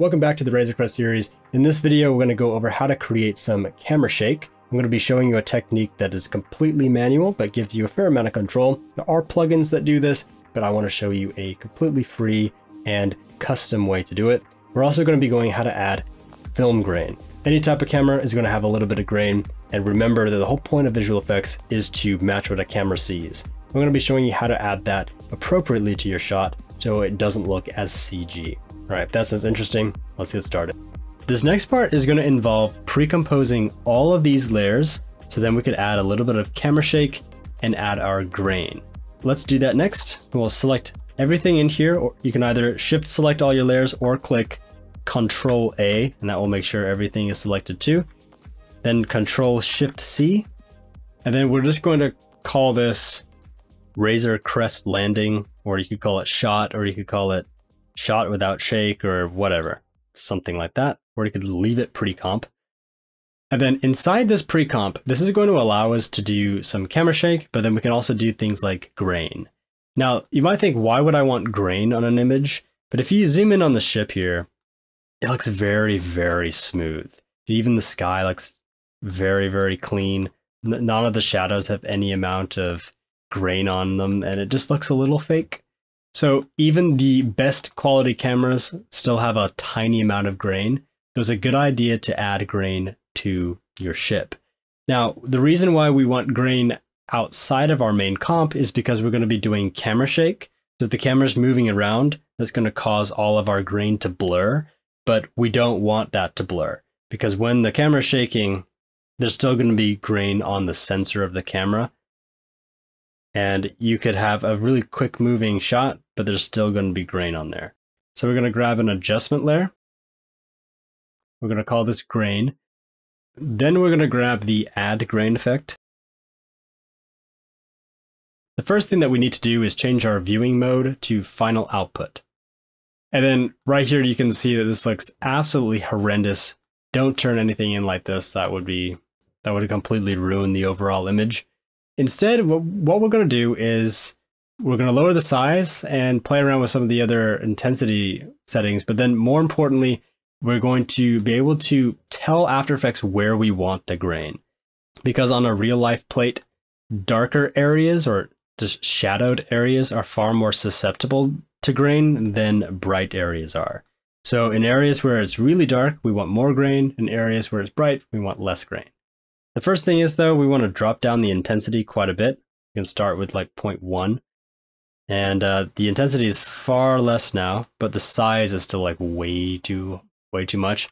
Welcome back to the Razor Crest series. In this video, we're going to go over how to create some camera shake. I'm going to be showing you a technique that is completely manual, but gives you a fair amount of control. There are plugins that do this, but I want to show you a completely free and custom way to do it. We're also going to be going how to add film grain. Any type of camera is going to have a little bit of grain, and remember that the whole point of visual effects is to match what a camera sees. I'm going to be showing you how to add that appropriately to your shot so it doesn't look as CG. All right, that sounds interesting, let's get started. This next part is going to involve pre-composing all of these layers so then we could add a little bit of camera shake and add our grain. Let's do that next. We'll select everything in here, or you can either shift select all your layers or click Control A, and that will make sure everything is selected too. Then Control Shift C, and then we're just going to call this Razor Crest Landing, or you could call it Shot, or you could call it shot without shake or whatever, something like that, or you could leave it pre-comp. And then inside this pre-comp, this is going to allow us to do some camera shake, but then we can also do things like grain. Now, you might think, why would I want grain on an image? But if you zoom in on the ship here, it looks very, very smooth. Even the sky looks very, very clean. None of the shadows have any amount of grain on them, and it just looks a little fake. So even the best quality cameras still have a tiny amount of grain. So it's a good idea to add grain to your ship. Now, the reason why we want grain outside of our main comp is because we're going to be doing camera shake. So if the camera's moving around, that's going to cause all of our grain to blur, but we don't want that to blur because when the camera's shaking, there's still going to be grain on the sensor of the camera and you could have a really quick moving shot, but there's still going to be grain on there. So we're going to grab an adjustment layer. We're going to call this grain. Then we're going to grab the add grain effect. The first thing that we need to do is change our viewing mode to final output. And then right here, you can see that this looks absolutely horrendous. Don't turn anything in like this. That would be, that would completely ruin the overall image. Instead, what we're going to do is we're going to lower the size and play around with some of the other intensity settings. But then more importantly, we're going to be able to tell After Effects where we want the grain. Because on a real life plate, darker areas or just shadowed areas are far more susceptible to grain than bright areas are. So in areas where it's really dark, we want more grain. In areas where it's bright, we want less grain. The first thing is though, we want to drop down the intensity quite a bit. You can start with like 0.1. And uh, the intensity is far less now, but the size is still like way too, way too much.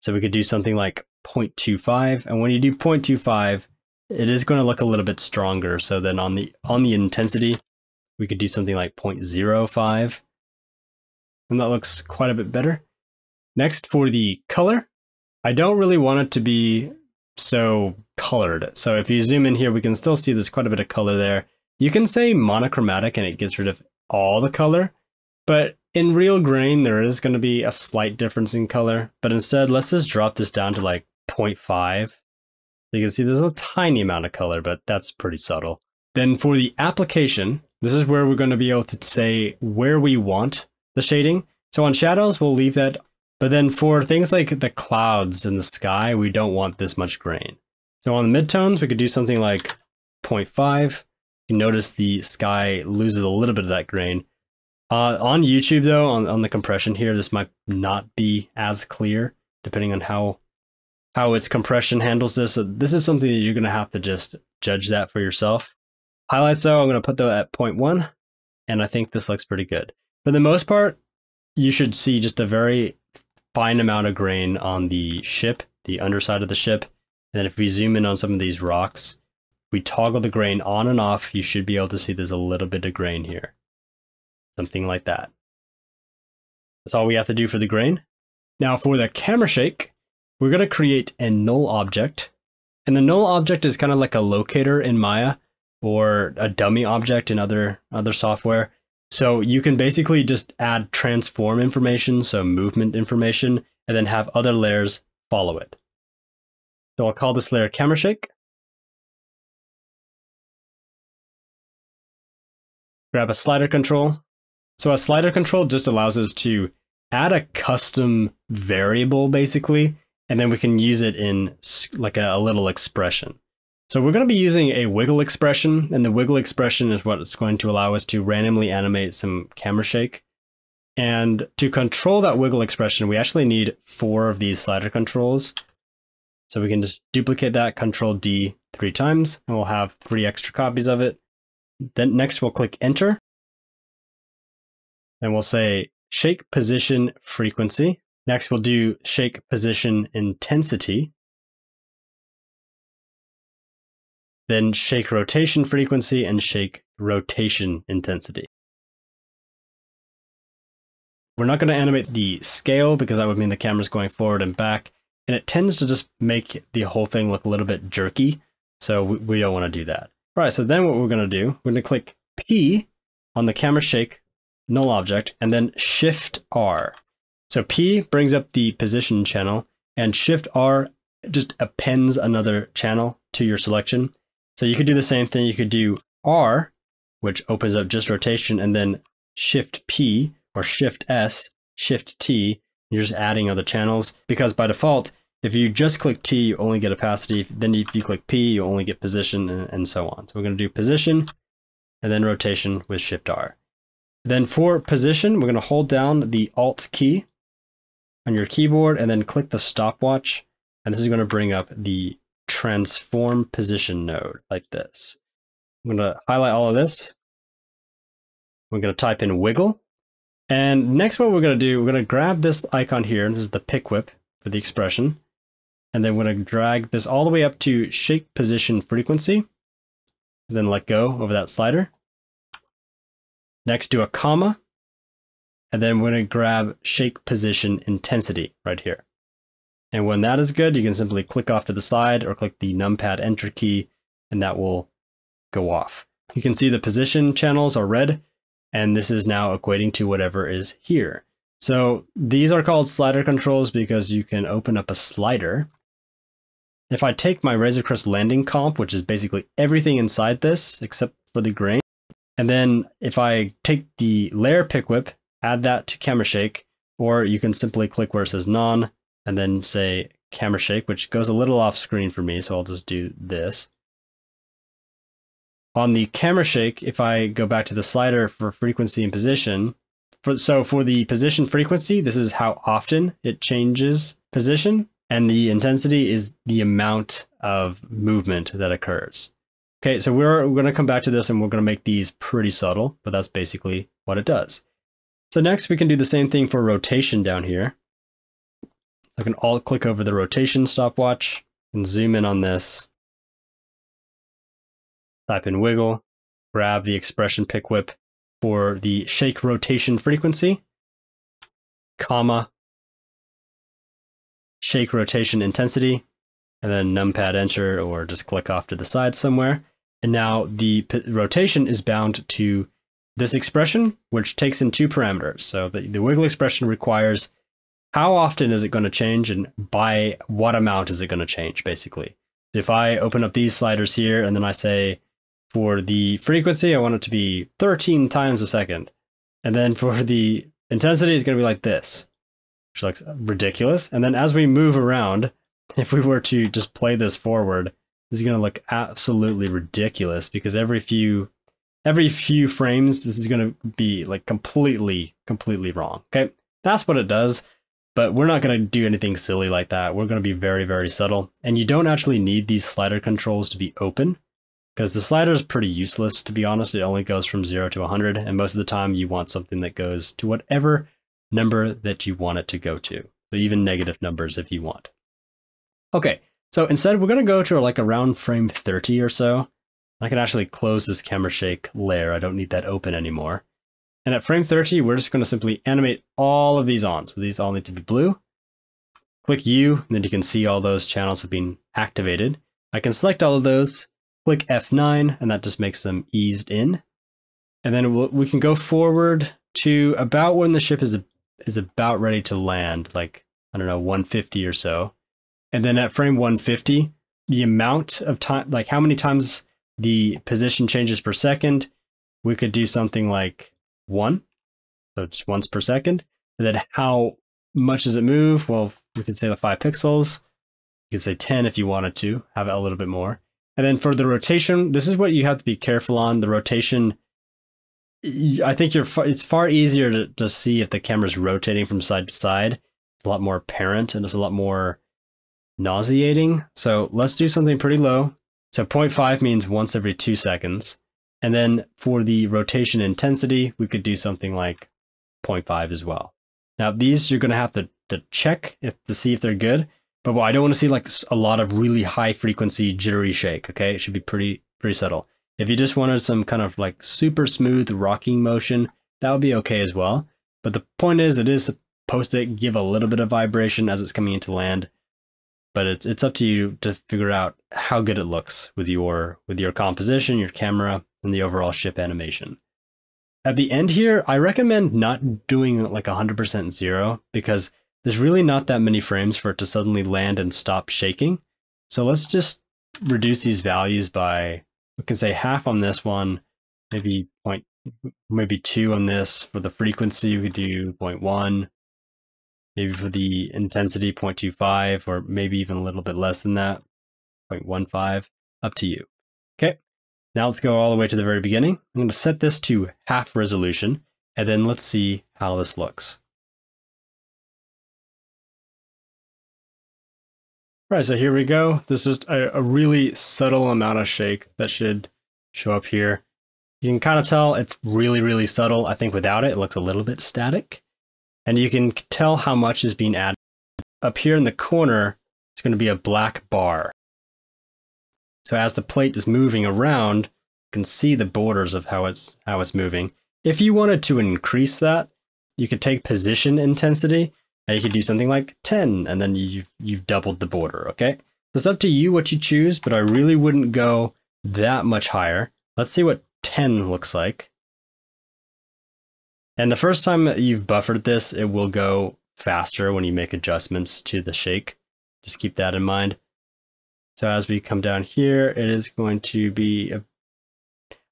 So we could do something like 0.25. And when you do 0.25, it is going to look a little bit stronger. So then on the, on the intensity, we could do something like 0.05. And that looks quite a bit better. Next for the color, I don't really want it to be so colored. So if you zoom in here, we can still see there's quite a bit of color there. You can say monochromatic and it gets rid of all the color, but in real grain, there is going to be a slight difference in color. But instead, let's just drop this down to like 0.5. You can see there's a tiny amount of color, but that's pretty subtle. Then for the application, this is where we're going to be able to say where we want the shading. So on shadows, we'll leave that but then for things like the clouds in the sky, we don't want this much grain. So on the midtones, we could do something like 0.5. You notice the sky loses a little bit of that grain. Uh, on YouTube though, on, on the compression here, this might not be as clear depending on how how its compression handles this. So this is something that you're going to have to just judge that for yourself. Highlights though, I'm going to put them at 0.1 and I think this looks pretty good. For the most part, you should see just a very fine amount of grain on the ship, the underside of the ship. And then if we zoom in on some of these rocks, we toggle the grain on and off, you should be able to see there's a little bit of grain here. Something like that. That's all we have to do for the grain. Now for the camera shake, we're going to create a null object. And the null object is kind of like a locator in Maya or a dummy object in other, other software. So you can basically just add transform information, so movement information, and then have other layers follow it. So I'll call this layer camera shake. Grab a slider control. So a slider control just allows us to add a custom variable basically, and then we can use it in like a, a little expression. So we're going to be using a wiggle expression, and the wiggle expression is what's going to allow us to randomly animate some camera shake. And to control that wiggle expression, we actually need four of these slider controls. So we can just duplicate that, control D three times, and we'll have three extra copies of it. Then next we'll click enter. And we'll say shake position frequency. Next we'll do shake position intensity. Then shake rotation frequency and shake rotation intensity. We're not going to animate the scale because that would mean the camera's going forward and back. And it tends to just make the whole thing look a little bit jerky. So we, we don't want to do that. All right, so then what we're going to do, we're going to click P on the camera shake null object and then Shift R. So P brings up the position channel and Shift R just appends another channel to your selection. So you could do the same thing. You could do R, which opens up just rotation, and then Shift P or Shift S, Shift T. You're just adding other channels because by default, if you just click T, you only get opacity. Then if you click P, you only get position and, so on. So we're going to do position and then rotation with Shift R. Then for position, we're going to hold down the Alt key on your keyboard and then click the stopwatch. And this is going to bring up the transform position node like this. I'm going to highlight all of this. We're going to type in wiggle. And next what we're going to do, we're going to grab this icon here. This is the pick whip for the expression. And then we're going to drag this all the way up to shake position frequency. And then let go over that slider. Next do a comma. And then we're going to grab shake position intensity right here. And when that is good, you can simply click off to the side or click the numpad enter key and that will go off. You can see the position channels are red and this is now equating to whatever is here. So these are called slider controls because you can open up a slider. If I take my Razor Crest landing comp, which is basically everything inside this except for the grain, and then if I take the layer pick whip, add that to camera shake, or you can simply click where it says non, and then say camera shake, which goes a little off screen for me, so I'll just do this. On the camera shake, if I go back to the slider for frequency and position, for, so for the position frequency, this is how often it changes position, and the intensity is the amount of movement that occurs. Okay, so we're, we're going to come back to this and we're going to make these pretty subtle, but that's basically what it does. So next we can do the same thing for rotation down here. I can alt click over the rotation stopwatch and zoom in on this. Type in wiggle, grab the expression pick whip for the shake rotation frequency, comma, shake rotation intensity, and then numpad enter or just click off to the side somewhere. And now the rotation is bound to this expression, which takes in two parameters. So the, the wiggle expression requires how often is it going to change and by what amount is it going to change, basically. If I open up these sliders here and then I say for the frequency, I want it to be 13 times a second. And then for the intensity, it's going to be like this, which looks ridiculous. And then as we move around, if we were to just play this forward, this is going to look absolutely ridiculous because every few every few frames, this is going to be like completely, completely wrong. Okay, that's what it does. But we're not going to do anything silly like that. We're going to be very, very subtle. And you don't actually need these slider controls to be open because the slider is pretty useless, to be honest. It only goes from 0 to 100. And most of the time you want something that goes to whatever number that you want it to go to. So even negative numbers if you want. Okay, so instead we're going to go to like around frame 30 or so. I can actually close this camera shake layer. I don't need that open anymore. And at frame 30, we're just going to simply animate all of these on. So these all need to be blue. Click U, and then you can see all those channels have been activated. I can select all of those, click F9, and that just makes them eased in. And then we'll, we can go forward to about when the ship is, is about ready to land, like, I don't know, 150 or so. And then at frame 150, the amount of time, like how many times the position changes per second, we could do something like one, so just once per second. And then how much does it move? Well, we can say the five pixels. You could say 10 if you wanted to, have it a little bit more. And then for the rotation, this is what you have to be careful on. The rotation, I think you're far, it's far easier to, to see if the camera's rotating from side to side. It's a lot more apparent and it's a lot more nauseating. So let's do something pretty low. So 0.5 means once every two seconds. And then for the rotation intensity, we could do something like 0.5 as well. Now these you're going to have to, to check if, to see if they're good. But well, I don't want to see like a lot of really high frequency jittery shake. Okay, it should be pretty pretty subtle. If you just wanted some kind of like super smooth rocking motion, that would be okay as well. But the point is, it is supposed to give a little bit of vibration as it's coming into land. But it's it's up to you to figure out how good it looks with your with your composition, your camera, and the overall ship animation. At the end here, I recommend not doing like 100% zero because there's really not that many frames for it to suddenly land and stop shaking. So let's just reduce these values by, we can say half on this one, maybe point, maybe two on this. For the frequency, we could do 0.1, maybe for the intensity 0.25, or maybe even a little bit less than that, 0.15, up to you. Okay, now let's go all the way to the very beginning. I'm going to set this to half resolution, and then let's see how this looks. Right, so here we go. This is a, a, really subtle amount of shake that should show up here. You can kind of tell it's really, really subtle. I think without it, it looks a little bit static. And you can tell how much is being added. Up here in the corner, it's going to be a black bar. So as the plate is moving around, you can see the borders of how it's how it's moving. If you wanted to increase that, you could take position intensity and you could do something like 10, and then you've, you've doubled the border, okay? So it's up to you what you choose, but I really wouldn't go that much higher. Let's see what 10 looks like. And the first time you've buffered this, it will go faster when you make adjustments to the shake. Just keep that in mind. So as we come down here, it is going to be a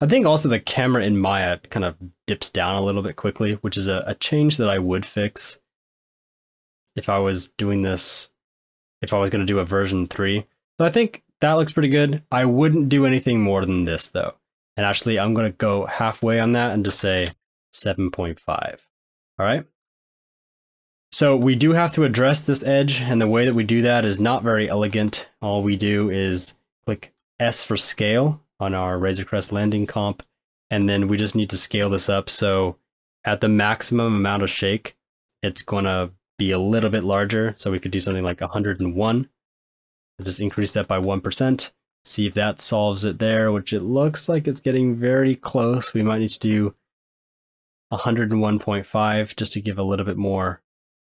I think also the camera in Maya kind of dips down a little bit quickly, which is a, a change that I would fix if I was doing this, if I was going to do a version 3. So I think that looks pretty good. I wouldn't do anything more than this though. And actually, I'm going to go halfway on that and just say 7.5. All right. So we do have to address this edge, and the way that we do that is not very elegant. All we do is click S for scale on our Razor Crest landing comp, and then we just need to scale this up. So at the maximum amount of shake, it's going to be a little bit larger. So we could do something like 101. Just increase that by 1%. See if that solves it there, which it looks like it's getting very close. We might need to do 101.5 just to give a little bit more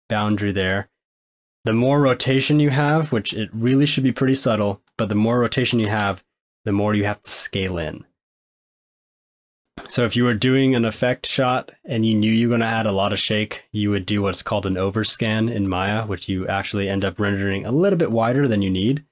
boundary there. The more rotation you have, which it really should be pretty subtle, but the more rotation you have, the more you have to scale in. So if you were doing an effect shot and you knew you were going to add a lot of shake, you would do what's called an overscan in Maya, which you actually end up rendering a little bit wider than you need,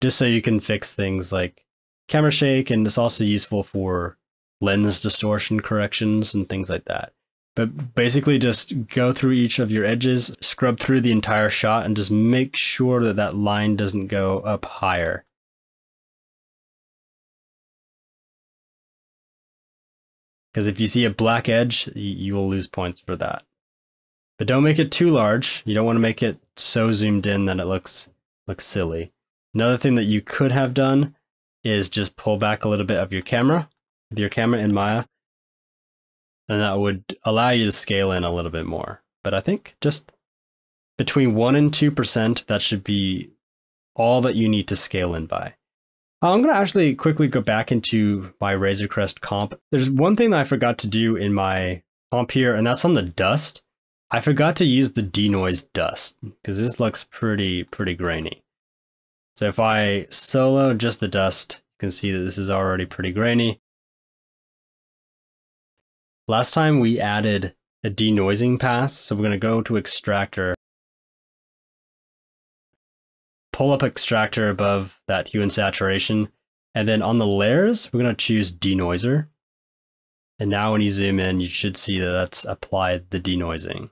just so you can fix things like camera shake, and it's also useful for lens distortion corrections and things like that. But basically just go through each of your edges, scrub through the entire shot, and just make sure that that line doesn't go up higher. Because if you see a black edge, you will lose points for that. But don't make it too large. You don't want to make it so zoomed in that it looks looks silly. Another thing that you could have done is just pull back a little bit of your camera with your camera in Maya. And that would allow you to scale in a little bit more. But I think just between 1 and 2%, that should be all that you need to scale in by. I'm going to actually quickly go back into my Razor Crest comp. There's one thing that I forgot to do in my comp here, and that's on the dust. I forgot to use the denoise dust because this looks pretty, pretty grainy. So if I solo just the dust, you can see that this is already pretty grainy. Last time we added a denoising pass, so we're going to go to extractor pull up extractor above that hue and saturation. And then on the layers, we're going to choose denoiser. And now when you zoom in, you should see that that's applied the denoising.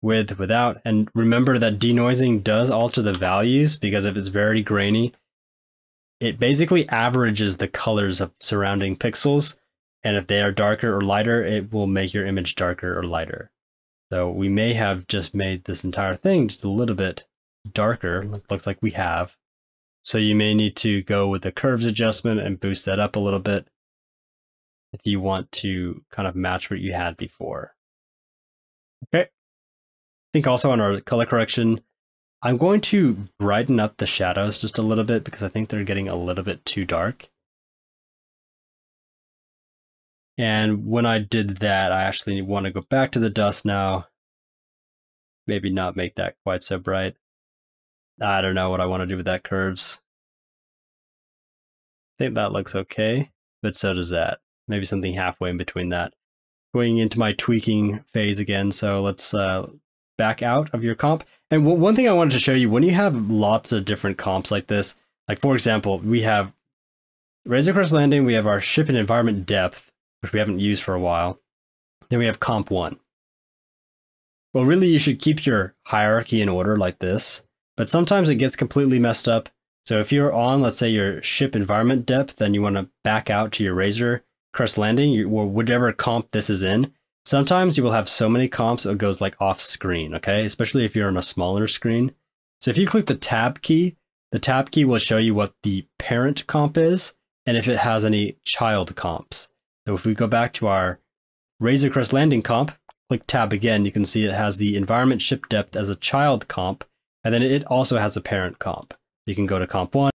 with, without. And remember that denoising does alter the values because if it's very grainy, it basically averages the colors of surrounding pixels. And if they are darker or lighter, it will make your image darker or lighter. So we may have just made this entire thing just a little bit darker. Looks like we have. So you may need to go with the curves adjustment and boost that up a little bit if you want to kind of match what you had before. Okay. I think also on our color correction, I'm going to brighten up the shadows just a little bit because I think they're getting a little bit too dark. And when I did that, I actually want to go back to the dust now. Maybe not make that quite so bright. I don't know what I want to do with that curves. I think that looks okay, but so does that. Maybe something halfway in between that. Going into my tweaking phase again, so let's uh, back out of your comp. And one thing I wanted to show you, when you have lots of different comps like this, like for example, we have Razor Crest Landing, we have our ship and environment depth, which we haven't used for a while. Then we have comp one. Well, really, you should keep your hierarchy in order like this but sometimes it gets completely messed up. So if you're on, let's say your ship environment depth, then you want to back out to your Razor Crest Landing, or whatever comp this is in, sometimes you will have so many comps it goes like off screen, okay? Especially if you're on a smaller screen. So if you click the tab key, the tab key will show you what the parent comp is, and if it has any child comps. So if we go back to our Razor Crest Landing comp, click tab again, you can see it has the environment ship depth as a child comp, and then it also has a parent comp. You can go to comp one.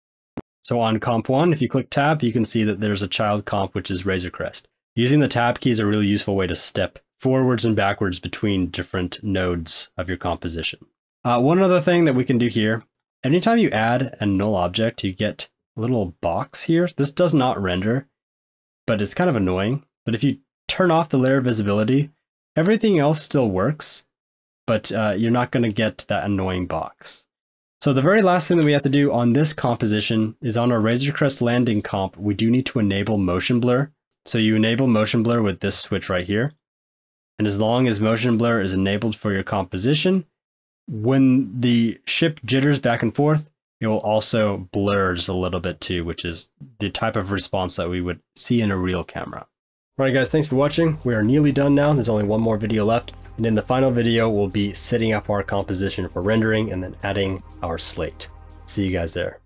So on comp one, if you click tab, you can see that there's a child comp, which is Razor Crest. Using the tab key is a really useful way to step forwards and backwards between different nodes of your composition. Uh, one other thing that we can do here, anytime you add a null object, you get a little box here. This does not render, but it's kind of annoying. But if you turn off the layer visibility, everything else still works but uh, you're not going to get that annoying box. So the very last thing that we have to do on this composition is on our Razor Crest landing comp, we do need to enable motion blur. So you enable motion blur with this switch right here. And as long as motion blur is enabled for your composition, when the ship jitters back and forth, it will also blur just a little bit too, which is the type of response that we would see in a real camera. Alright guys, thanks for watching. We are nearly done now. There's only one more video left. And in the final video, we'll be setting up our composition for rendering and then adding our slate. See you guys there.